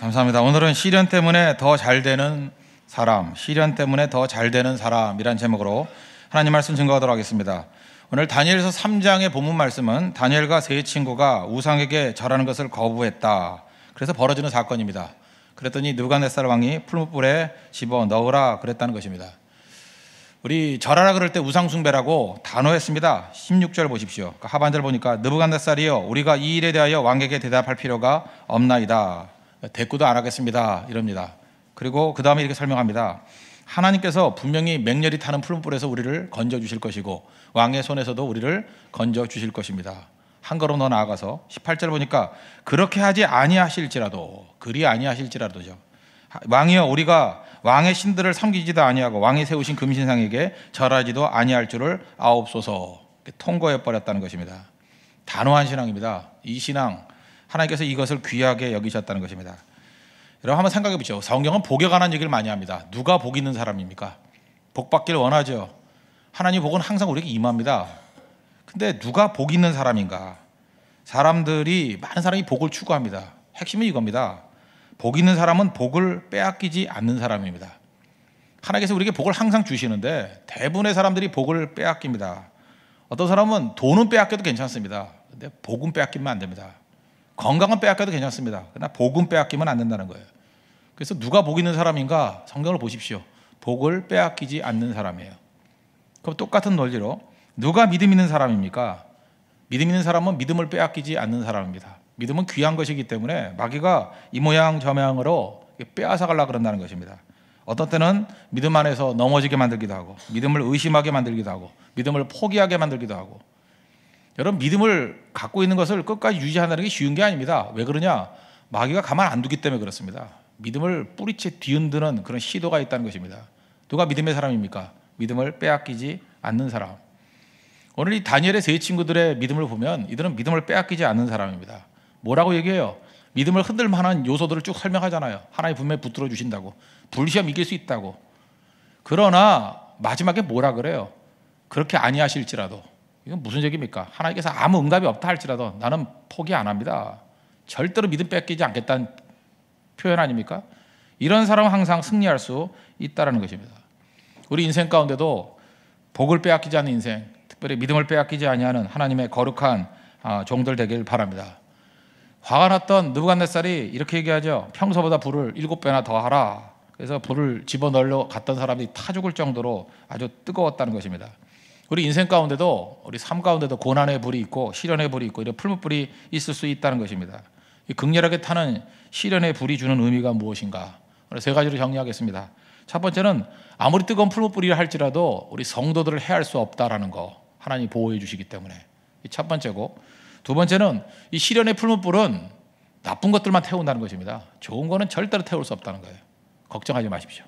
감사합니다. 오늘은 시련 때문에 더 잘 되는 사람, 시련 때문에 더 잘 되는 사람이란 제목으로 하나님 말씀 증거하도록 하겠습니다. 오늘 다니엘서 3장의 본문 말씀은 다니엘과 세 친구가 우상에게 절하는 것을 거부했다. 그래서 벌어지는 사건입니다. 그랬더니 느부갓네살 왕이 풀무불에 집어 넣으라 그랬다는 것입니다. 우리 절하라 그럴 때 우상숭배라고 단호했습니다. 16절 보십시오. 그 하반절 보니까 느부갓네살이여 우리가 이 일에 대하여 왕에게 대답할 필요가 없나이다. 대꾸도 안 하겠습니다. 이럽니다. 그리고 그 다음에 이렇게 설명합니다. 하나님께서 분명히 맹렬히 타는 푸른불에서 우리를 건져 주실 것이고 왕의 손에서도 우리를 건져 주실 것입니다. 한 걸음 더 나아가서 18절 보니까 그렇게 하지 아니하실지라도 그리 아니하실지라도죠. 왕이여 우리가 왕의 신들을 섬기지도 아니하고 왕이 세우신 금신상에게 절하지도 아니할 줄을 아옵소서 통과해 버렸다는 것입니다. 단호한 신앙입니다. 이 신앙 하나님께서 이것을 귀하게 여기셨다는 것입니다. 여러분 한번 생각해 보죠. 성경은 복에 관한 얘기를 많이 합니다. 누가 복 있는 사람입니까? 복 받기를 원하죠. 하나님 복은 항상 우리에게 임합니다. 근데 누가 복 있는 사람인가? 사람들이 많은 사람이 복을 추구합니다. 핵심은 이겁니다. 복 있는 사람은 복을 빼앗기지 않는 사람입니다. 하나님께서 우리에게 복을 항상 주시는데 대부분의 사람들이 복을 빼앗깁니다. 어떤 사람은 돈은 빼앗겨도 괜찮습니다. 근데 복은 빼앗기면 안 됩니다. 건강은 빼앗겨도 괜찮습니다. 그러나 복은 빼앗기면 안 된다는 거예요. 그래서 누가 복 있는 사람인가 성경을 보십시오. 복을 빼앗기지 않는 사람이에요. 그럼 똑같은 논리로 누가 믿음 있는 사람입니까? 믿음 있는 사람은 믿음을 빼앗기지 않는 사람입니다. 믿음은 귀한 것이기 때문에 마귀가 이 모양 저 모양으로 빼앗아 가려 그런다는 것입니다. 어떤 때는 믿음 안에서 넘어지게 만들기도 하고 믿음을 의심하게 만들기도 하고 믿음을 포기하게 만들기도 하고 여러분 믿음을 갖고 있는 것을 끝까지 유지한다는 게 쉬운 게 아닙니다. 왜 그러냐? 마귀가 가만 안 두기 때문에 그렇습니다. 믿음을 뿌리채 뒤흔드는 그런 시도가 있다는 것입니다. 누가 믿음의 사람입니까? 믿음을 빼앗기지 않는 사람. 오늘 이 다니엘의 세 친구들의 믿음을 보면 이들은 믿음을 빼앗기지 않는 사람입니다. 뭐라고 얘기해요? 믿음을 흔들 만한 요소들을 쭉 설명하잖아요. 하나님 분명히 붙들어 주신다고. 불시험 이길 수 있다고. 그러나 마지막에 뭐라 그래요? 그렇게 아니하실지라도 이건 무슨 얘기입니까? 하나님께서 아무 응답이 없다 할지라도 나는 포기 안 합니다. 절대로 믿음 뺏기지 않겠다는 표현 아닙니까? 이런 사람은 항상 승리할 수 있다라는 것입니다. 우리 인생 가운데도 복을 빼앗기지 않는 인생, 특별히 믿음을 빼앗기지 아니하는 하나님의 거룩한 아, 종들 되길 바랍니다. 화가 났던 느부갓네살이 이렇게 얘기하죠. 평소보다 불을 일곱 배나 더 하라. 그래서 불을 집어 넣으려 갔던 사람이 타 죽을 정도로 아주 뜨거웠다는 것입니다. 우리 인생 가운데도 우리 삶 가운데도 고난의 불이 있고 시련의 불이 있고 이런 풀무불이 있을 수 있다는 것입니다. 이 극렬하게 타는 시련의 불이 주는 의미가 무엇인가? 오늘 세 가지로 정리하겠습니다. 첫 번째는 아무리 뜨거운 풀무불이 할지라도 우리 성도들을 해할 수 없다라는 거 하나님 보호해 주시기 때문에 첫 번째고 두 번째는 이 시련의 풀무불은 나쁜 것들만 태운다는 것입니다. 좋은 거는 절대로 태울 수 없다는 거예요. 걱정하지 마십시오.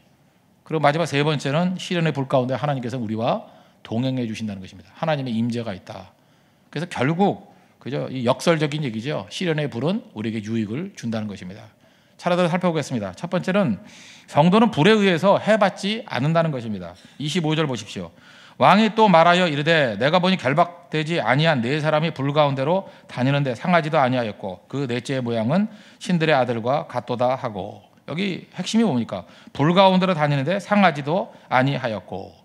그리고 마지막 세 번째는 시련의 불 가운데 하나님께서 우리와 동행해 주신다는 것입니다. 하나님의 임재가 있다. 그래서 결국 그죠? 이 역설적인 얘기죠. 시련의 불은 우리에게 유익을 준다는 것입니다. 차례대로 살펴보겠습니다. 첫 번째는 성도는 불에 의해서 해받지 않는다는 것입니다. 25절 보십시오. 왕이 또 말하여 이르되 내가 보니 결박되지 아니한 네 사람이 불 가운데로 다니는데 상하지도 아니하였고 그 넷째의 모양은 신들의 아들과 같도다 하고 여기 핵심이 뭡니까? 불 가운데로 다니는데 상하지도 아니하였고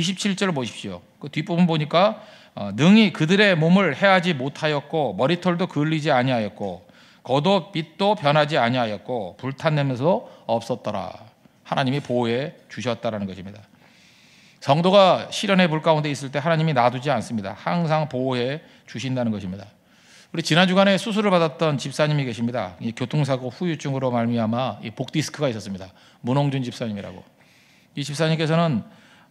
27절 보십시오. 그 뒷부분 보니까 어, 능히 그들의 몸을 해하지 못하였고 머리털도 그을리지 아니하였고 겉옷 빛도 변하지 아니하였고 불탄 냄새도 없었더라. 하나님이 보호해 주셨다라는 것입니다. 성도가 시련의 불 가운데 있을 때 하나님이 놔두지 않습니다. 항상 보호해 주신다는 것입니다. 우리 지난 주간에 수술을 받았던 집사님이 계십니다. 교통사고 후유증으로 말미암아 복 디스크가 있었습니다. 문홍준 집사님이라고. 이 집사님께서는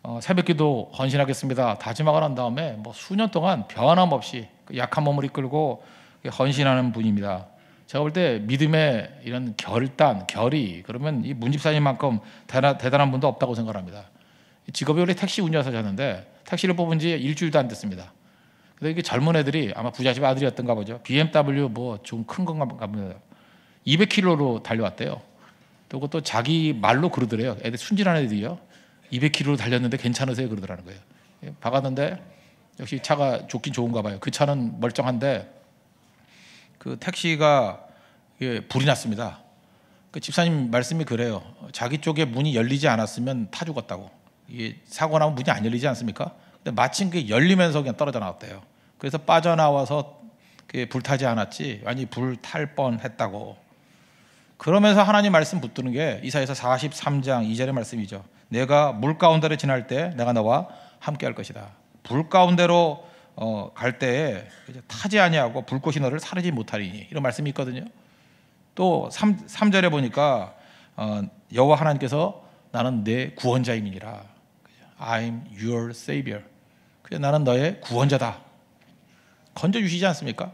어, 새벽기도 헌신하겠습니다. 다짐하고 난 다음에 뭐 수년 동안 변함없이 그 약한 몸을 이끌고 헌신하는 분입니다. 제가 볼 때 믿음의 이런 결단, 결의 그러면 이 문집사님만큼 대단, 대단한 분도 없다고 생각합니다. 직업이 원래 택시 운전사셨는데 택시를 뽑은 지 일주일도 안 됐습니다. 근데 이게 젊은 애들이 아마 부잣집 아들이었던가 보죠. BMW 뭐 좀 큰 건가 보다. 200km로 달려왔대요. 또 그것도 자기 말로 그러더래요. 애들 순진한 애들이요. 200km로 달렸는데 괜찮으세요? 그러더라는 거예요. 예, 박았는데 역시 차가 좋긴 좋은가 봐요. 그 차는 멀쩡한데 그 택시가 불이 났습니다. 그 집사님 말씀이 그래요. 자기 쪽에 문이 열리지 않았으면 타 죽었다고. 이게 사고 나면 문이 안 열리지 않습니까? 근데 마침 그게 열리면서 그냥 떨어져 나왔대요. 그래서 빠져나와서 불타지 않았지, 아니 불탈 뻔했다고. 그러면서 하나님 말씀 붙드는 게 이사에서 43장 2절의 말씀이죠. 내가 물 가운데를 지날 때 내가 너와 함께 할 것이다. 불 가운데로 어, 갈 때에 타지 아니하고 불꽃이 너를 사르지 못하리니 이런 말씀이 있거든요. 또 3, 3절에 보니까 어, 여호와 하나님께서 나는 내 구원자임이니라. I'm your savior. 그래 나는 너의 구원자다. 건져 주시지 않습니까?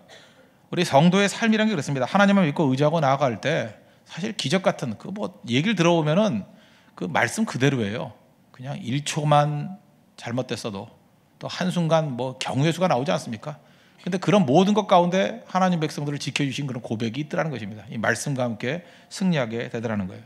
우리 성도의 삶이라는 게 그렇습니다. 하나님을 믿고 의지하고 나아갈 때 사실 기적 같은 그 뭐 얘기를 들어보면은 그 말씀 그대로예요. 그냥 1초만 잘못됐어도 또 한순간 뭐 경우의 수가 나오지 않습니까? 근데 그런 모든 것 가운데 하나님 백성들을 지켜주신 그런 고백이 있더라는 것입니다. 이 말씀과 함께 승리하게 되더라는 거예요.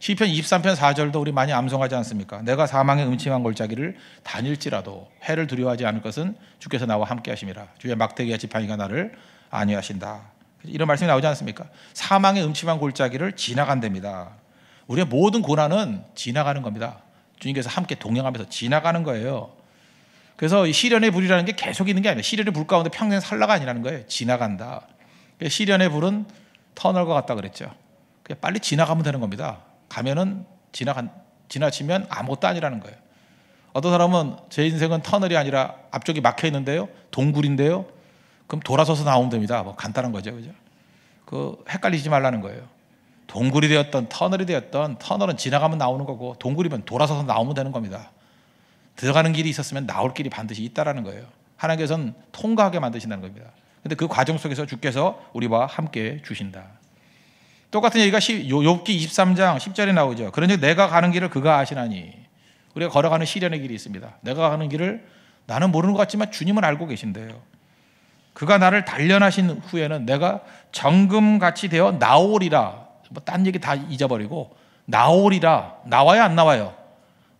시편 23편 4절도 우리 많이 암송하지 않습니까? 내가 사망의 음침한 골짜기를 다닐지라도 해를 두려워하지 않을 것은 주께서 나와 함께 하심이라. 주의 막대기와 지팡이가 나를 안위하신다. 이런 말씀이 나오지 않습니까? 사망의 음침한 골짜기를 지나간답니다. 우리의 모든 고난은 지나가는 겁니다. 주님께서 함께 동행하면서 지나가는 거예요. 그래서 시련의 불이라는 게 계속 있는 게 아니라 시련의 불 가운데 평생 살라가 아니라는 거예요. 지나간다. 시련의 불은 터널과 같다 그랬죠. 그냥 빨리 지나가면 되는 겁니다. 가면은 지나간 지나치면 아무것도 아니라는 거예요. 어떤 사람은 제 인생은 터널이 아니라 앞쪽이 막혀 있는데요, 동굴인데요. 그럼 돌아서서 나오면 됩니다. 뭐 간단한 거죠, 그죠? 그 헷갈리지 말라는 거예요. 동굴이 되었던 터널이 되었던 터널은 지나가면 나오는 거고 동굴이면 돌아서서 나오면 되는 겁니다. 들어가는 길이 있었으면 나올 길이 반드시 있다라는 거예요. 하나님께서는 통과하게 만드신다는 겁니다. 근데 그 과정 속에서 주께서 우리와 함께 주신다. 똑같은 얘기가 욥기 23장 10절에 나오죠. 그러니 내가 가는 길을 그가 아시나니 우리가 걸어가는 시련의 길이 있습니다. 내가 가는 길을 나는 모르는 것 같지만 주님은 알고 계신대요. 그가 나를 단련하신 후에는 내가 정금같이 되어 나오리라. 뭐 딴 얘기 다 잊어버리고 나오리라. 나와요 안 나와요?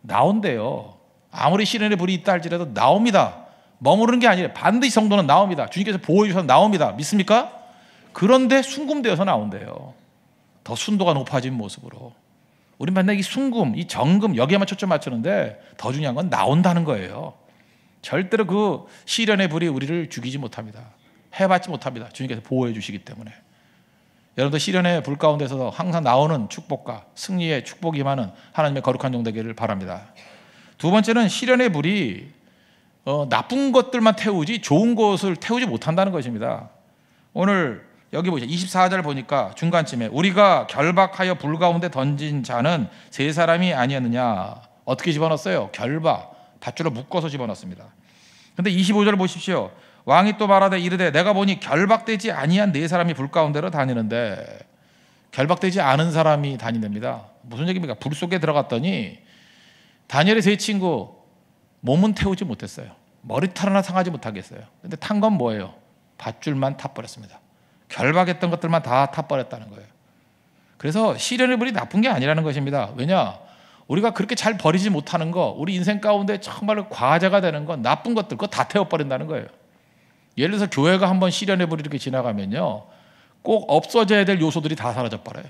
나온대요. 아무리 시련의 불이 있다 할지라도 나옵니다. 머무르는 게 아니라 반드시 성도는 나옵니다. 주님께서 보호해 주셔서 나옵니다. 믿습니까? 그런데 순금되어서 나온대요. 더 순도가 높아진 모습으로. 우리 맨날 이 순금, 이 정금 여기에만 초점 맞추는데 더 중요한 건 나온다는 거예요. 절대로 그 시련의 불이 우리를 죽이지 못합니다. 해받지 못합니다. 주님께서 보호해 주시기 때문에. 여러분들 시련의 불 가운데서도 항상 나오는 축복과 승리의 축복이 많은 하나님의 거룩한 종 되기를 바랍니다. 두 번째는 시련의 불이 어, 나쁜 것들만 태우지 좋은 것을 태우지 못한다는 것입니다. 오늘 여기 보죠. 24절 보니까 중간쯤에 우리가 결박하여 불 가운데 던진 자는 세 사람이 아니었느냐. 어떻게 집어넣었어요? 결박, 밧줄로 묶어서 집어넣습니다. 근데 25절 보십시오. 왕이 또 말하되 이르되 내가 보니 결박되지 아니한 네 사람이 불 가운데로 다니는데 결박되지 않은 사람이 다니답니다. 무슨 얘기입니까? 불 속에 들어갔더니 다니엘의 세 친구 몸은 태우지 못했어요. 머리털 하나 상하지 못하겠어요. 근데 탄 건 뭐예요? 밧줄만 타버렸습니다. 결박했던 것들만 다 타버렸다는 거예요. 그래서 시련의 불이 나쁜 게 아니라는 것입니다. 왜냐? 우리가 그렇게 잘 버리지 못하는 거, 우리 인생 가운데 정말로 과제가 되는 건 나쁜 것들, 그거 다 태워버린다는 거예요. 예를 들어서 교회가 한번 불이 이렇게 지나가면요. 꼭 없어져야 될 요소들이 다 사라져 버려요.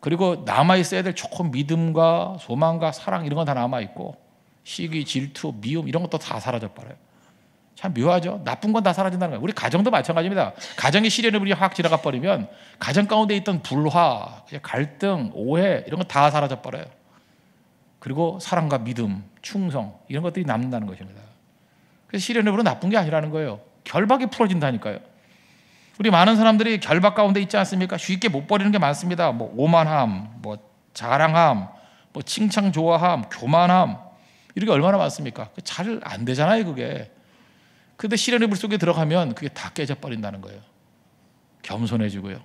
그리고 남아 있어야 될 조금 믿음과 소망과 사랑 이런 건 다 남아 있고 시기, 질투, 미움 이런 것도 다 사라져 버려요. 참 묘하죠. 나쁜 건 다 사라진다는 거예요. 우리 가정도 마찬가지입니다. 가정의 시련의 불이 확 지나가 버리면 가정 가운데 있던 불화, 갈등, 오해 이런 건 다 사라져 버려요. 그리고 사랑과 믿음, 충성 이런 것들이 남는다는 것입니다. 그래서 시련의 불은 나쁜 게 아니라는 거예요. 결박이 풀어진다니까요. 우리 많은 사람들이 결박 가운데 있지 않습니까? 쉽게 못 버리는 게 많습니다. 뭐 오만함, 뭐 자랑함, 뭐 칭찬 좋아함, 교만함 이렇게 얼마나 많습니까? 잘 안 되잖아요, 그게. 근데 시련의 불 속에 들어가면 그게 다 깨져 버린다는 거예요. 겸손해지고요.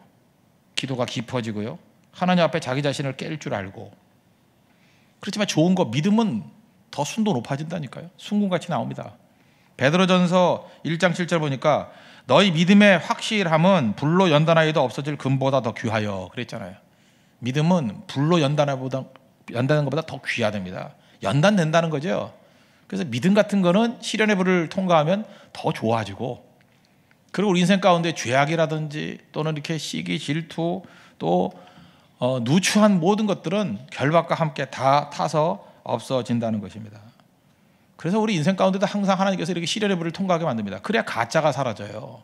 기도가 깊어지고요. 하나님 앞에 자기 자신을 깰 줄 알고. 그렇지만 좋은 거 믿음은 더 순도 높아진다니까요. 순금같이 나옵니다. 베드로전서 1장 7절 보니까 너희 믿음의 확실함은 불로 연단하여도 없어질 금보다 더 귀하여 그랬잖아요. 믿음은 불로 연단하보다 연단하는 것보다 더 귀하답니다. 연단된다는 거죠. 그래서 믿음 같은 거는 시련의 불을 통과하면 더 좋아지고 그리고 우리 인생 가운데 죄악이라든지 또는 이렇게 시기, 질투 또 어, 누추한 모든 것들은 결박과 함께 다 타서 없어진다는 것입니다. 그래서 우리 인생 가운데도 항상 하나님께서 이렇게 시련의 불을 통과하게 만듭니다. 그래야 가짜가 사라져요.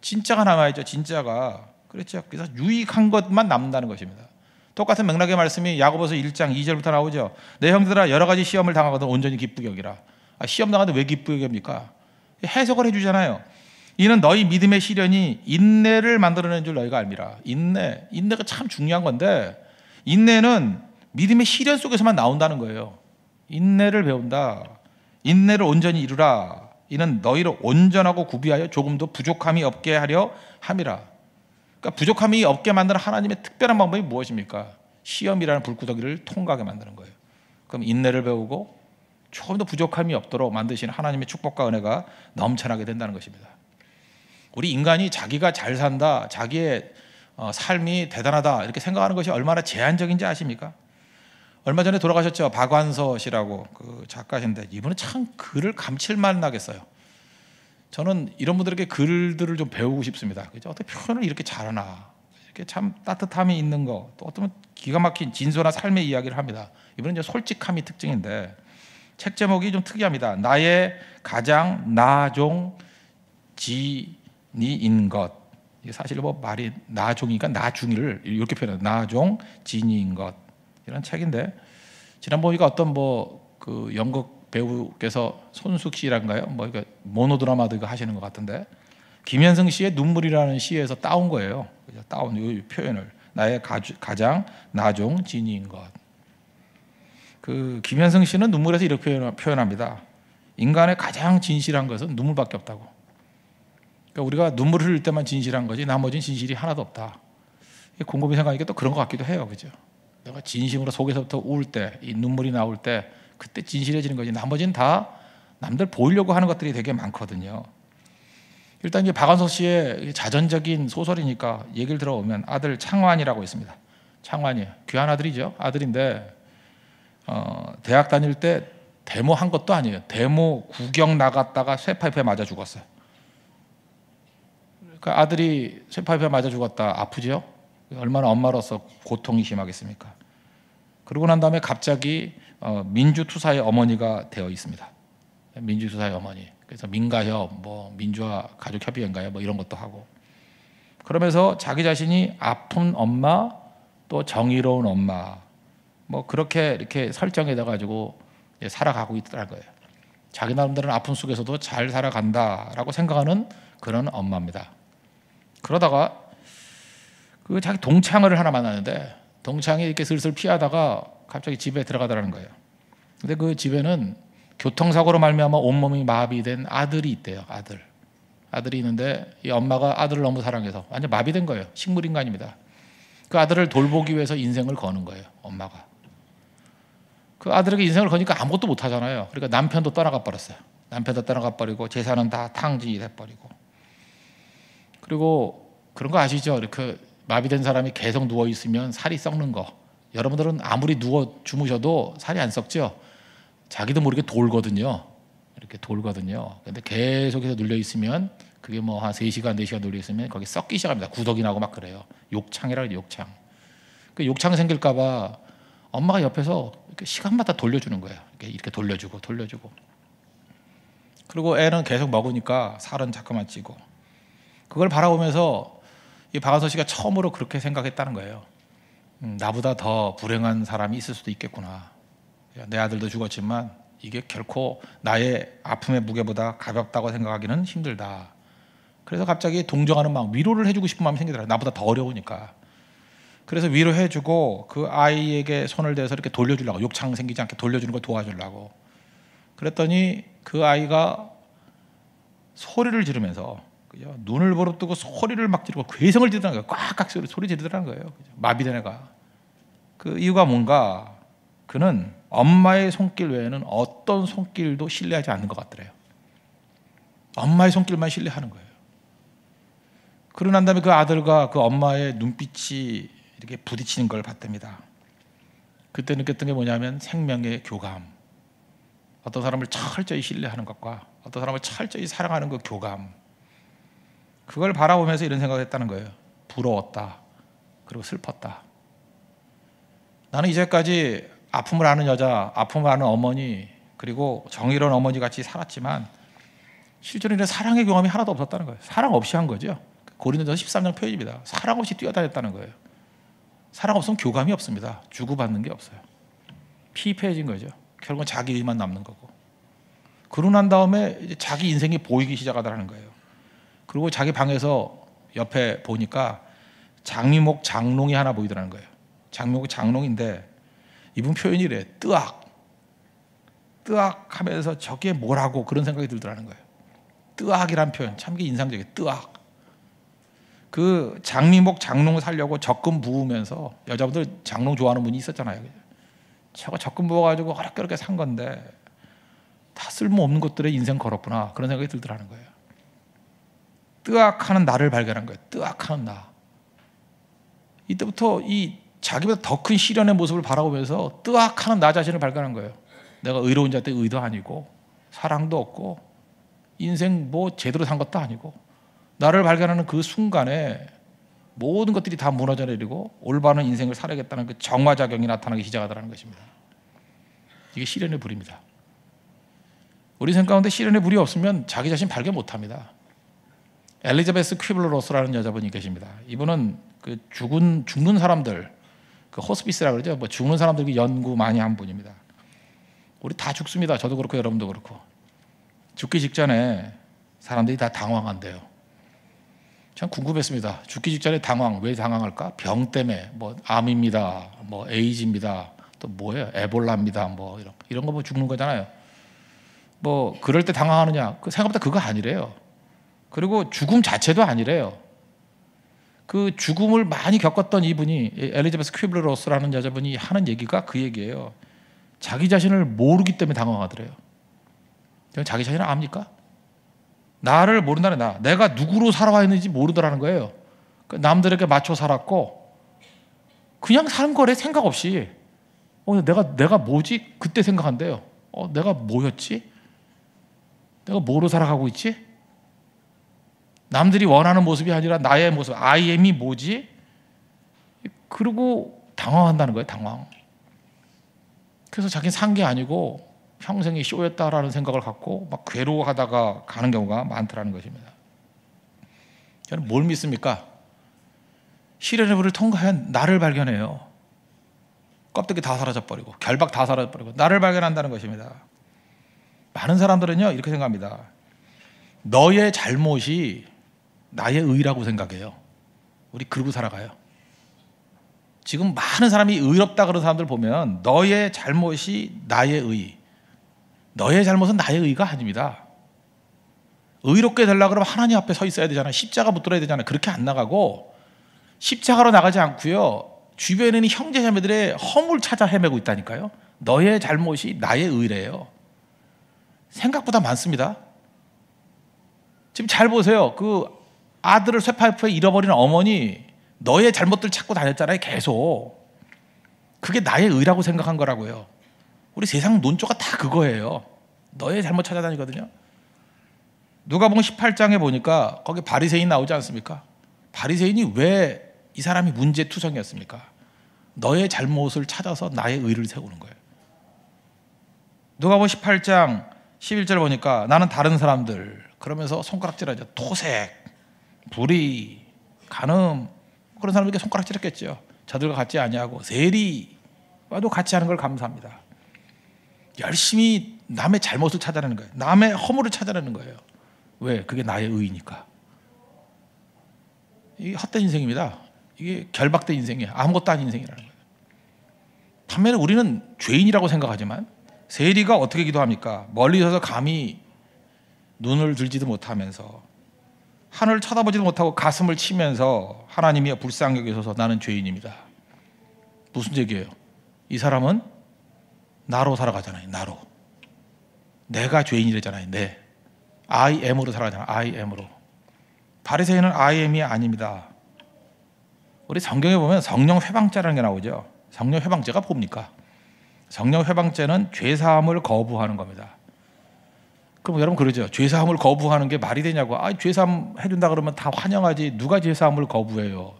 진짜가 남아야죠. 진짜가. 그렇죠. 그래서 유익한 것만 남는다는 것입니다. 똑같은 맥락의 말씀이 야고보서 1장 2절부터 나오죠. 내 형제들아 여러 가지 시험을 당하거든 온전히 기쁘게 여기라. 아, 시험 당하는데 왜 기쁘게 여깁니까? 해석을 해주잖아요. 이는 너희 믿음의 시련이 인내를 만들어낸 줄 너희가 알미라. 인내, 인내가 참 중요한 건데 인내는 믿음의 시련 속에서만 나온다는 거예요. 인내를 배운다. 인내를 온전히 이루라. 이는 너희를 온전하고 구비하여 조금도 부족함이 없게 하려 함이라. 그러니까 부족함이 없게 만드는 하나님의 특별한 방법이 무엇입니까? 시험이라는 불구덩이를 통과하게 만드는 거예요. 그럼 인내를 배우고 조금 더 부족함이 없도록 만드시는 하나님의 축복과 은혜가 넘쳐나게 된다는 것입니다. 우리 인간이 자기가 잘 산다, 자기의 어, 삶이 대단하다 이렇게 생각하는 것이 얼마나 제한적인지 아십니까? 얼마 전에 돌아가셨죠 박완서 씨라고 그 작가신데 이분은 참 글을 감칠만 나겠어요. 저는 이런 분들에게 글들을 좀 배우고 싶습니다. 그죠? 어떻게 표현을 이렇게 잘하나? 이렇게 참 따뜻함이 있는 거, 또 어떤 기가 막힌 진솔한 삶의 이야기를 합니다. 이분은 이제 솔직함이 특징인데 책 제목이 좀 특이합니다. 나의 가장 나종 지니인 것. 이게 사실 뭐 말이 나종이니까 나중이를 이렇게 표현해요. 나종 지니인 것. 이런 책인데 지난번에 어떤 뭐 그 연극 배우께서 손숙 씨란가요? 뭐 이거 모노드라마도 이거 하시는 것 같은데 김현승 씨의 눈물이라는 시에서 따온 거예요. 따온 이 표현을 나의 가장 나종 진이인 것. 그 김현승 씨는 눈물에서 이렇게 표현합니다. 인간의 가장 진실한 것은 눈물밖에 없다고. 그러니까 우리가 눈물 흘릴 때만 진실한 거지 나머지는 진실이 하나도 없다. 곰곰이 생각하니까 또 그런 것 같기도 해요, 그죠? 내가 진심으로 속에서부터 울 때, 이 눈물이 나올 때, 그때 진실해지는 거지. 나머지는 다 남들 보이려고 하는 것들이 되게 많거든요. 일단 이제 박완석 씨의 자전적인 소설이니까 얘기를 들어보면 아들 창환이라고 있습니다. 창환이 귀한 아들이죠. 아들인데 어, 대학 다닐 때 데모 한 것도 아니에요. 데모 구경 나갔다가 쇠파이프에 맞아 죽었어요. 그러니까 아들이 쇠파이프에 맞아 죽었다 아프죠? 얼마나 엄마로서 고통이 심하겠습니까? 그러고 난 다음에 갑자기 어, 민주투사의 어머니가 되어 있습니다. 민주투사의 어머니. 그래서 민가협, 뭐 민주화 가족협의회인가요? 뭐 이런 것도 하고. 그러면서 자기 자신이 아픈 엄마, 또 정의로운 엄마, 뭐 그렇게 이렇게 설정해져 가지고 살아가고 있다는 거예요. 자기 나름대로는 아픔 속에서도 잘 살아간다라고 생각하는 그런 엄마입니다. 그러다가 그 자기 동창을 하나 만나는데 동창이 이렇게 슬슬 피하다가 갑자기 집에 들어가더라는 거예요. 근데 그 집에는 교통사고로 말미암아 온몸이 마비된 아들이 있대요. 아들. 아들이 있는데 이 엄마가 아들을 너무 사랑해서 완전 마비된 거예요. 식물 인간입니다. 그 아들을 돌보기 위해서 인생을 거는 거예요. 엄마가. 그 아들에게 인생을 거니까 아무것도 못 하잖아요. 그러니까 남편도 떠나가 버렸어요. 남편도 떠나가 버리고 재산은 다 탕진이 돼 버리고. 그리고 그런 거 아시죠? 이렇게 마비된 사람이 계속 누워 있으면 살이 썩는 거. 여러분들은 아무리 누워 주무셔도 살이 안 썩죠. 자기도 모르게 돌거든요. 이렇게 돌거든요. 근데 계속해서 눌려 있으면 그게 뭐 한 3시간, 4시간 눌려 있으면 거기 썩기 시작합니다. 구덕이 나고 막 그래요. 욕창이라 그래, 욕창. 그 욕창 생길까 봐 엄마가 옆에서 시간마다 돌려주는 거예요. 이렇게, 이렇게 돌려주고 돌려주고. 그리고 애는 계속 먹으니까 살은 자꾸만 찌고. 그걸 바라보면서 이 박한서 씨가 처음으로 그렇게 생각했다는 거예요. 음, 나보다 더 불행한 사람이 있을 수도 있겠구나. 내 아들도 죽었지만 이게 결코 나의 아픔의 무게보다 가볍다고 생각하기는 힘들다. 그래서 갑자기 동정하는 마음, 위로를 해주고 싶은 마음이 생기더라고요. 나보다 더 어려우니까. 그래서 위로해주고 그 아이에게 손을 대서 이렇게 돌려주려고 욕창 생기지 않게 돌려주는 걸 도와주려고. 그랬더니 그 아이가 소리를 지르면서 그죠? 눈을 부릅뜨고 소리를 막 지르고 괴성을 지르는 거예요. 꽉꽉 소리, 소리 지르더라는 거예요. 그죠? 마비된 애가. 그 이유가 뭔가 그는 엄마의 손길 외에는 어떤 손길도 신뢰하지 않는 것 같더래요. 엄마의 손길만 신뢰하는 거예요. 그러고 난 다음에 그 아들과 그 엄마의 눈빛이 이렇게 부딪히는 걸 봤답니다. 그때 느꼈던 게 뭐냐면 생명의 교감. 어떤 사람을 철저히 신뢰하는 것과 어떤 사람을 철저히 사랑하는 그 교감. 그걸 바라보면서 이런 생각을 했다는 거예요. 부러웠다. 그리고 슬펐다. 나는 이제까지 아픔을 아는 여자, 아픔을 아는 어머니, 그리고 정의로운 어머니 같이 살았지만 실제로는 사랑의 경험이 하나도 없었다는 거예요. 사랑 없이 한 거죠. 고린도전서 13장 표현입니다. 사랑 없이 뛰어다녔다는 거예요. 사랑 없으면 교감이 없습니다. 주고받는 게 없어요. 피폐해진 거죠. 결국은 자기 의만 남는 거고. 그러고 난 다음에 자기 인생이 보이기 시작하더라는 거예요. 그리고 자기 방에서 옆에 보니까 장미목 장롱이 하나 보이더라는 거예요. 장미목 장롱인데 이분 표현이 래 뜨악. 뜨악 하면서 저게 뭐라고 그런 생각이 들더라는 거예요. 뜨악이란 표현 참 인상적이에요. 뜨악. 그 장미목 장롱 살려고 적금 부으면서 여자분들 장롱 좋아하는 분이 있었잖아요. 저거 적금 부어가지고 어렵게 어렵게 산 건데 다 쓸모없는 것들에 인생 걸었구나 그런 생각이 들더라는 거예요. 뜨악하는 나를 발견한 거예요. 뜨악하는 나. 이때부터 이 자기보다 더 큰 시련의 모습을 바라보면서 뜨악하는 나 자신을 발견한 거예요. 내가 의로운 자때 의도 아니고 사랑도 없고 인생 뭐 제대로 산 것도 아니고 나를 발견하는 그 순간에 모든 것들이 다 무너져 내리고 올바른 인생을 살아야겠다는 그 정화작용이 나타나기 시작하더라는 것입니다. 이게 시련의 불입니다. 우리 생각 가운데 시련의 불이 없으면 자기 자신 발견 못합니다. 엘리자베스 퀴블러 로스라는 여자분이 계십니다. 이분은 그 죽은 죽는 사람들 그 호스피스라 그러죠. 뭐 죽는 사람들 연구 많이 한 분입니다. 우리 다 죽습니다. 저도 그렇고 여러분도 그렇고 죽기 직전에 사람들이 다 당황한대요. 참 궁금했습니다. 죽기 직전에 당황 왜 당황할까? 병 때문에 뭐 암입니다, 뭐 에이즈입니다, 또 뭐예요? 에볼라입니다, 뭐 이런 이런 거 뭐 죽는 거잖아요. 뭐 그럴 때 당황하느냐? 그 생각보다 그거 아니래요. 그리고 죽음 자체도 아니래요. 그 죽음을 많이 겪었던 이분이 엘리자베스 퀴블러 로스라는 여자분이 하는 얘기가 그 얘기예요. 자기 자신을 모르기 때문에 당황하더래요. 자기 자신을 압니까? 나를 모른다는 나. 내가 누구로 살아와 있는지 모르더라는 거예요. 그 남들에게 맞춰 살았고 그냥 사는 거래 생각 없이. 어, 내가 내가 뭐지? 그때 생각한대요. 어, 내가 뭐였지? 내가 뭐로 살아가고 있지? 남들이 원하는 모습이 아니라 나의 모습, I am이 뭐지? 그리고 당황한다는 거예요, 당황. 그래서 자기는 산 게 아니고 평생이 쇼였다라는 생각을 갖고 막 괴로워하다가 가는 경우가 많더라는 것입니다. 저는 뭘 믿습니까? 시련의 불을 통과한 나를 발견해요. 껍데기 다 사라져버리고 결박 다 사라져버리고 나를 발견한다는 것입니다. 많은 사람들은요 이렇게 생각합니다. 너의 잘못이 나의 의라고 생각해요. 우리 그러고 살아가요. 지금 많은 사람이 의롭다 그런 사람들 보면 너의 잘못이 나의 의. 너의 잘못은 나의 의가 아닙니다. 의롭게 되려 그러면 하나님 앞에 서 있어야 되잖아요. 십자가 붙들어야 되잖아요. 그렇게 안 나가고 십자가로 나가지 않고요. 주변에 있는 형제 자매들의 허물 찾아 헤매고 있다니까요. 너의 잘못이 나의 의래요. 생각보다 많습니다. 지금 잘 보세요. 그 아들을 쇠파이프에 잃어버린 어머니 너의 잘못들 찾고 다녔잖아요. 계속. 그게 나의 의라고 생각한 거라고요. 우리 세상 논조가 다 그거예요. 너의 잘못 찾아다니거든요. 누가 보면 18장에 보니까 거기 바리새인 나오지 않습니까? 바리새인이 왜 이 사람이 문제 투성이었습니까? 너의 잘못을 찾아서 나의 의를 세우는 거예요. 누가 보면 18장 11절 보니까 나는 다른 사람들 그러면서 손가락질하죠. 토색, 불의, 간음 그런 사람들에게 손가락질했겠죠. 저들과 같이 아니하고 세리와도 같이 하는 걸 감사합니다. 열심히 남의 잘못을 찾아내는 거예요. 남의 허물을 찾아내는 거예요. 왜? 그게 나의 의니까. 이게 헛된 인생입니다. 이게 결박된 인생이에요. 아무것도 아닌 인생이라는 거예요. 반면에 우리는 죄인이라고 생각하지만 세리가 어떻게 기도합니까? 멀리 서서 감히 눈을 들지도 못하면서 하늘을 쳐다보지도 못하고 가슴을 치면서 하나님이 불쌍히 여기소서 나는 죄인입니다. 무슨 얘기예요? 이 사람은 나로 살아가잖아요. 나로. 내가 죄인이래잖아요. 내. I am으로 살아가잖아요. I am으로. 바리새인은 I am이 아닙니다. 우리 성경에 보면 성령 회방죄라는 게 나오죠. 성령 회방죄가 뭡니까? 성령 회방죄는 죄 사함을 거부하는 겁니다. 그럼 여러분 그러죠. 죄 사함을 거부하는 게 말이 되냐고. 아, 죄 사함 해준다 그러면 다 환영하지. 누가 죄 사함을 거부해요?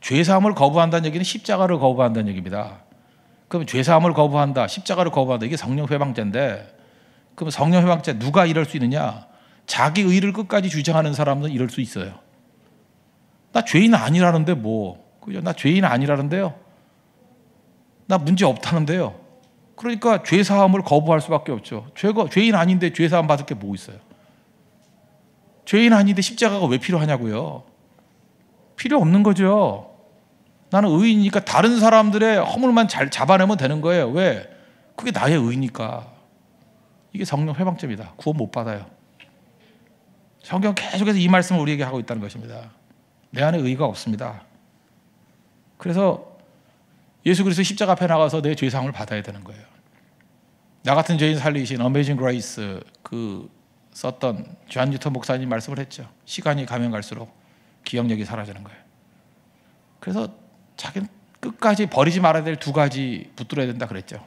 죄 사함을 거부한다는 얘기는 십자가를 거부한다는 얘기입니다. 그럼 죄 사함을 거부한다. 십자가를 거부한다. 이게 성령 회방죄인데 그럼 성령 회방죄 누가 이럴 수 있느냐? 자기 의를 끝까지 주장하는 사람은 이럴 수 있어요. 나 죄인 아니라는데 뭐 그죠? 나 죄인 아니라는데요. 나 문제 없다는데요. 그러니까 죄 사함을 거부할 수밖에 없죠. 죄가 죄인 아닌데 죄 사함 받을 게 뭐 있어요? 죄인 아닌데 십자가가 왜 필요하냐고요? 필요 없는 거죠. 나는 의인이니까 다른 사람들의 허물만 잘 잡아내면 되는 거예요. 왜? 그게 나의 의니까. 이게 성령 회방점이다. 구원 못 받아요. 성경 계속해서 이 말씀을 우리에게 하고 있다는 것입니다. 내 안에 의가 없습니다. 그래서 예수 그리스도 십자가 앞에 나가서 내 죄사함을 받아야 되는 거예요. 나 같은 죄인 살리신 Amazing Grace 그 썼던 존 뉴턴 목사님 말씀을 했죠. 시간이 가면 갈수록 기억력이 사라지는 거예요. 그래서 자기는 끝까지 버리지 말아야 될 두 가지 붙들어야 된다 그랬죠.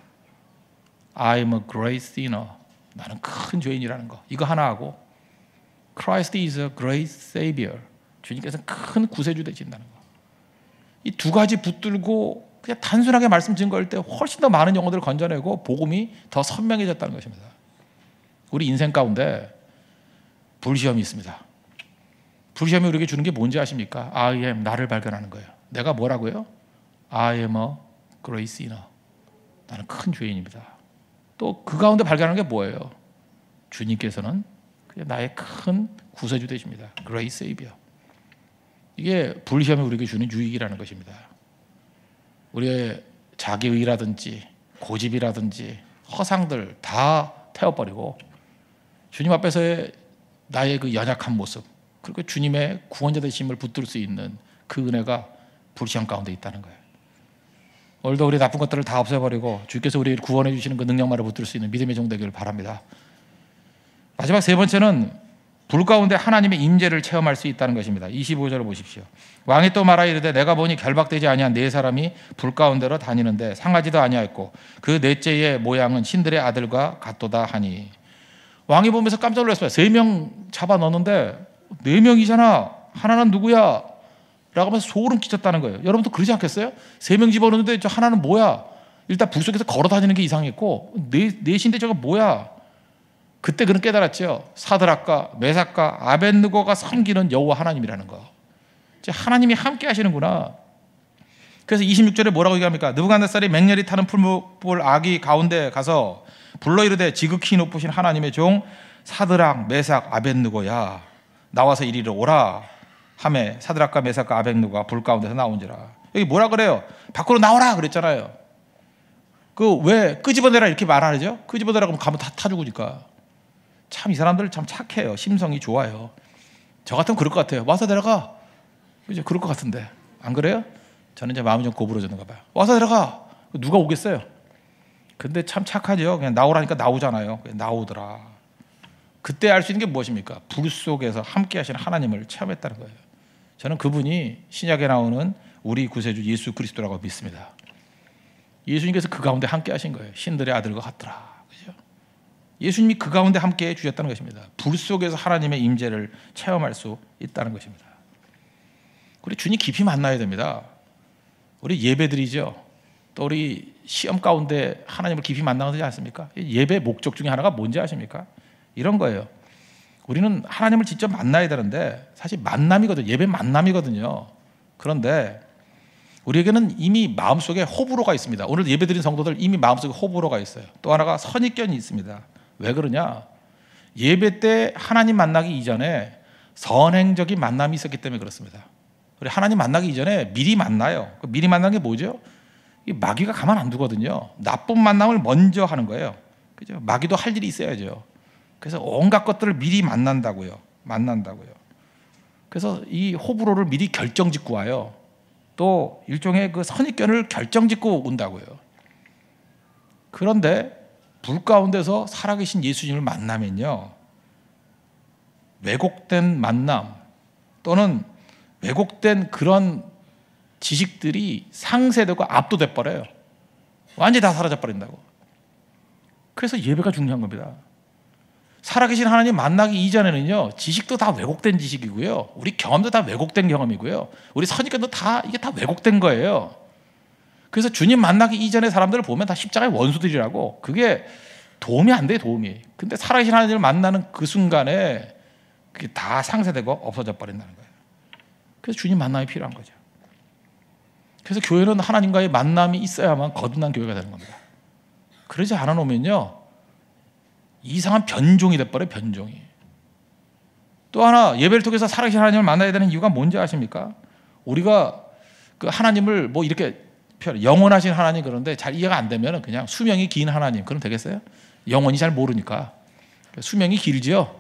I'm a great sinner. 나는 큰 죄인이라는 거. 이거 하나 하고 Christ is a great savior. 주님께서는 큰 구세주 되신다는 거. 이 두 가지 붙들고 그냥 단순하게 말씀 증거할 때 훨씬 더 많은 영혼들을 건져내고 복음이 더 선명해졌다는 것입니다. 우리 인생 가운데 불시험이 있습니다. 불시험이 우리에게 주는 게 뭔지 아십니까? I am 나를 발견하는 거예요. 내가 뭐라고요? I am a great sinner. 나는 큰 죄인입니다. 또 그 가운데 발견하는 게 뭐예요? 주님께서는 나의 큰 구세주 되십니다. Great Savior. 이게 불시험이 우리에게 주는 유익이라는 것입니다. 우리의 자기의라든지 고집이라든지 허상들 다 태워버리고 주님 앞에서의 나의 그 연약한 모습 그리고 주님의 구원자 되심을 붙들 수 있는 그 은혜가 불시험 가운데 있다는 거예요. 오늘도 우리 나쁜 것들을 다 없애버리고 주께서 우리를 구원해 주시는 그 능력만을 붙들 수 있는 믿음의 종 되기를 바랍니다. 마지막 세 번째는 불 가운데 하나님의 임재를 체험할 수 있다는 것입니다. 25절을 보십시오. 왕이 또 말하 이르되 내가 보니 결박되지 아니한 네 사람이 불 가운데로 다니는데 상하지도 아니하였고 그 넷째의 모양은 신들의 아들과 같도다 하니 왕이 보면서 깜짝 놀랐어요. 세 명 잡아 넣는데 네 명이잖아. 하나는 누구야? 라고 하면서 소름 끼쳤다는 거예요. 여러분도 그러지 않겠어요? 세 명 집어넣는데 저 하나는 뭐야? 일단 불 속에서 걸어 다니는 게 이상했고 네, 넷인데 저거 뭐야? 그때 그는 깨달았죠. 사드락과 메삭과 아벤느고가 섬기는 여호와 하나님이라는 거. 하나님이 함께 하시는구나. 그래서 26절에 뭐라고 얘기합니까? 느부갓네살이 맹렬히 타는 풀무불 아기 가운데 가서 불러 이르되 지극히 높으신 하나님의 종 사드락, 메삭, 아벤느고야 나와서 이리로 오라 함에 사드락과 메삭과 아벤느고가 불 가운데서 나온지라. 여기 뭐라 그래요? 밖으로 나오라 그랬잖아요. 그 왜 끄집어내라 이렇게 말하죠? 끄집어내라 그러면 가면 다 타 죽으니까. 참 이 사람들 참 착해요. 심성이 좋아요. 저 같으면 그럴 것 같아요. 와서 내려가. 그죠? 그럴 것 같은데. 안 그래요? 저는 이제 마음이 좀 고부러졌는가 봐요. 와서 내려가. 누가 오겠어요? 근데 참 착하죠. 그냥 나오라니까 나오잖아요. 나오더라. 그때 알 수 있는 게 무엇입니까? 불 속에서 함께 하시는 하나님을 체험했다는 거예요. 저는 그분이 신약에 나오는 우리 구세주 예수 그리스도라고 믿습니다. 예수님께서 그 가운데 함께 하신 거예요. 신들의 아들과 같더라. 예수님이 그 가운데 함께 해 주셨다는 것입니다. 불 속에서 하나님의 임재를 체험할 수 있다는 것입니다. 우리 주님 깊이 만나야 됩니다. 우리 예배드리죠. 또 우리 시험 가운데 하나님을 깊이 만나지 않습니까? 예배 목적 중에 하나가 뭔지 아십니까? 이런 거예요. 우리는 하나님을 직접 만나야 되는데 사실 만남이거든요. 예배 만남이거든요. 그런데 우리에게는 이미 마음속에 호불호가 있습니다. 오늘 예배드린 성도들 이미 마음속에 호불호가 있어요. 또 하나가 선입견이 있습니다. 왜 그러냐? 예배 때 하나님 만나기 이전에 선행적인 만남이 있었기 때문에 그렇습니다. 우리 하나님 만나기 이전에 미리 만나요. 그 미리 만난 게 뭐죠? 이 마귀가 가만 안 두거든요. 나쁜 만남을 먼저 하는 거예요. 그죠? 마귀도 할 일이 있어야죠. 그래서 온갖 것들을 미리 만난다고요. 만난다고요. 그래서 이 호불호를 미리 결정 짓고 와요. 또 일종의 그 선입견을 결정 짓고 온다고요. 그런데 불 가운데서 살아계신 예수님을 만나면요. 왜곡된 만남 또는 왜곡된 그런 지식들이 상쇄되고 압도돼 버려요. 완전히 다 사라져 버린다고. 그래서 예배가 중요한 겁니다. 살아계신 하나님 만나기 이전에는요, 지식도 다 왜곡된 지식이고요. 우리 경험도 다 왜곡된 경험이고요. 우리 선입견도 다, 이게 다 왜곡된 거예요. 그래서 주님 만나기 이전에 사람들을 보면 다 십자가의 원수들이라고 그게 도움이 안 돼, 도움이. 근데 살아계신 하나님을 만나는 그 순간에 그게 다 상쇄되고 없어져 버린다는 거예요. 그래서 주님 만남이 필요한 거죠. 그래서 교회는 하나님과의 만남이 있어야만 거듭난 교회가 되는 겁니다. 그러지 않아 놓으면요. 이상한 변종이 돼버려 변종이. 또 하나 예배를 통해서 살아계신 하나님을 만나야 되는 이유가 뭔지 아십니까? 우리가 그 하나님을 뭐 이렇게 영원하신 하나님 그런데 잘 이해가 안 되면 그냥 수명이 긴 하나님 그럼 되겠어요? 영원히 잘 모르니까 수명이 길지요.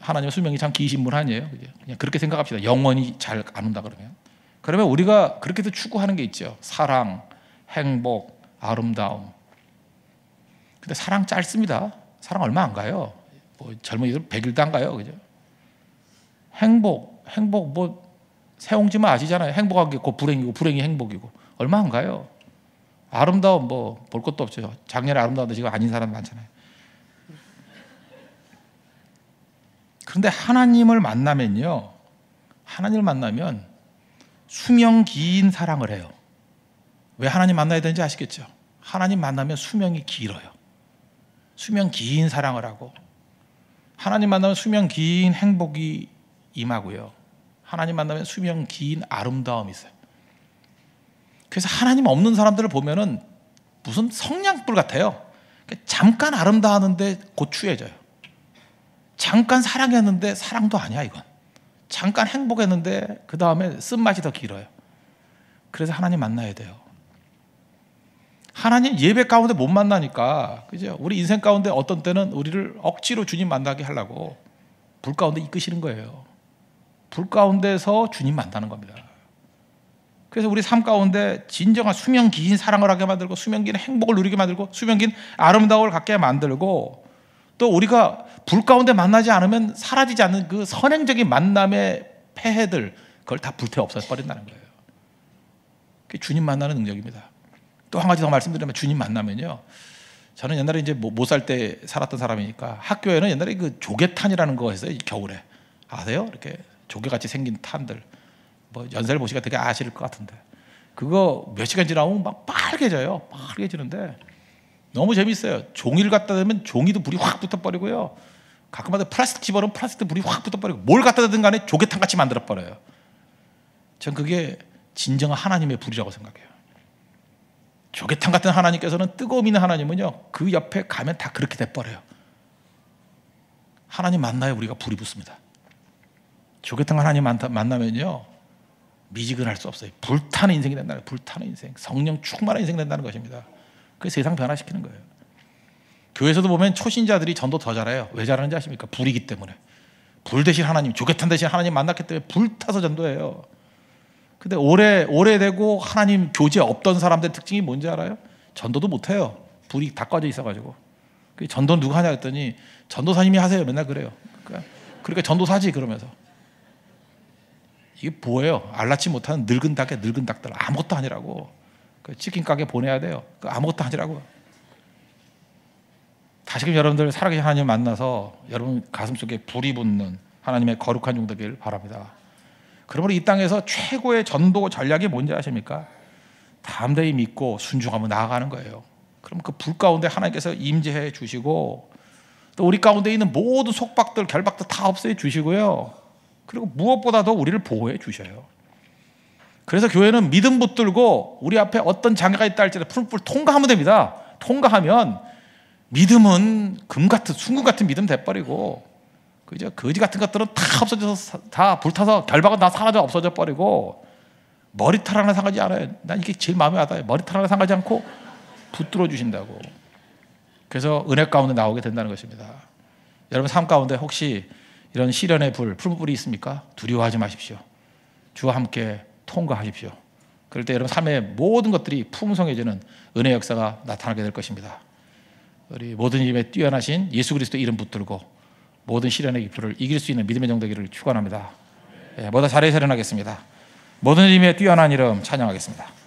하나님 수명이 참 기신 분 아니에요. 그냥 그렇게 생각합시다. 영원히 잘 안 온다 그러면 그러면 우리가 그렇게도 추구하는 게 있죠. 사랑, 행복, 아름다움. 근데 사랑 짧습니다. 사랑 얼마 안 가요. 뭐 젊은이들 100일도 안 가요. 그죠? 행복, 행복 뭐 세옹지만 아시잖아요. 행복한 게 곧 불행이고 불행이 행복이고 얼마 안 가요. 아름다움 뭐볼 것도 없죠. 작년에 아름다운데 지금 아닌 사람 많잖아요. 그런데 하나님을 만나면요. 하나님을 만나면 수명 긴 사랑을 해요. 왜 하나님 만나야 되는지 아시겠죠? 하나님 만나면 수명이 길어요. 수명 긴 사랑을 하고 하나님 만나면 수명 긴 행복이 임하고요. 하나님 만나면 수명 긴 아름다움이 있어요. 그래서 하나님 없는 사람들을 보면은 무슨 성냥불 같아요. 잠깐 아름다웠는데 곧 추해져요. 잠깐 사랑했는데 사랑도 아니야 이건. 잠깐 행복했는데 그 다음에 쓴맛이 더 길어요. 그래서 하나님 만나야 돼요. 하나님 예배 가운데 못 만나니까 그죠? 우리 인생 가운데 어떤 때는 우리를 억지로 주님 만나게 하려고 불 가운데 이끄시는 거예요. 불 가운데서 주님 만나는 겁니다. 그래서 우리 삶 가운데 진정한 수명 긴 사랑을 하게 만들고 수명 긴 행복을 누리게 만들고 수명 긴 아름다움을 갖게 만들고 또 우리가 불 가운데 만나지 않으면 사라지지 않는 그 선행적인 만남의 폐해들 그걸 다 불태워 없애 버린다는 거예요. 그게 주님 만나는 능력입니다. 또 한 가지 더 말씀드리면 주님 만나면요. 저는 옛날에 이제 못 살 때 살았던 사람이니까 학교에는 옛날에 그 조개탄이라는 거 했어요. 겨울에 아세요? 이렇게 조개같이 생긴 탄들. 뭐 연세를 보시니까 되게 아실 것 같은데 그거 몇 시간 지나면 막 빨개져요. 빨개지는데 너무 재밌어요. 종이를 갖다 대면 종이도 불이 확 붙어버리고요. 가끔마다 플라스틱 집어넣으면 플라스틱 불이 확 붙어버리고 뭘 갖다 대든 간에 조개탕 같이 만들어버려요. 전 그게 진정한 하나님의 불이라고 생각해요. 조개탕 같은 하나님께서는 뜨거움 있는 하나님은요 그 옆에 가면 다 그렇게 돼버려요. 하나님 만나야 우리가 불이 붙습니다. 조개탕 하나님 만나면요 미지근할 수 없어요. 불타는 인생이 된다는 불타는 인생, 성령 충만한 인생 된다는 것입니다. 그 세상 변화시키는 거예요. 교회에서도 보면 초신자들이 전도 더 잘해요. 왜 잘하는지 아십니까? 불이기 때문에. 불 대신 하나님, 조개탄 대신 하나님 만났기 때문에 불타서 전도해요. 근데 오래 오래되고 하나님 교제 없던 사람들 특징이 뭔지 알아요? 전도도 못 해요. 불이 다 꺼져 있어가지고. 그 전도 누가 하냐 했더니 전도사님이 하세요. 맨날 그래요. 그러니까, 그러니까 전도사지 그러면서. 이게 뭐예요? 알라치 못하는 늙은 닭에 늙은 닭들 아무것도 아니라고. 그 치킨 가게 보내야 돼요. 그 아무것도 아니라고. 다시금 여러분들 살아계신 하나님 만나서 여러분 가슴 속에 불이 붙는 하나님의 거룩한 종 되길 바랍니다. 그러므로 이 땅에서 최고의 전도 전략이 뭔지 아십니까? 담대히 믿고 순종하며 나아가는 거예요. 그럼 그 불 가운데 하나님께서 임재해 주시고 또 우리 가운데 있는 모든 속박들, 결박들 다 없애 주시고요. 그리고 무엇보다도 우리를 보호해 주셔요. 그래서 교회는 믿음 붙들고 우리 앞에 어떤 장애가 있다 할지라도 풀풀 통과하면 됩니다. 통과하면 믿음은 금 같은 순금 같은 믿음 돼버리고 그죠? 거지 같은 것들은 다 없어져서 다 불타서 결박은 다 사라져 없어져 버리고 머리털 하나 상하지 않아요. 난 이게 제일 마음에 와닿아요. 머리털 하나 상하지 않고 붙들어 주신다고. 그래서 은혜 가운데 나오게 된다는 것입니다. 여러분 삶 가운데 혹시 이런 시련의 불, 풀불이 있습니까? 두려워하지 마십시오. 주와 함께 통과하십시오. 그럴 때 여러분 삶의 모든 것들이 풍성해지는 은혜 역사가 나타나게 될 것입니다. 우리 모든 일에 뛰어나신 예수 그리스도 이름 붙들고 모든 시련의 불을 이길 수 있는 믿음의 정되기를 축원합니다. 예, 모두 자리에 세련하겠습니다. 모든 힘에 뛰어난 이름 찬양하겠습니다.